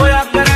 voy a perder.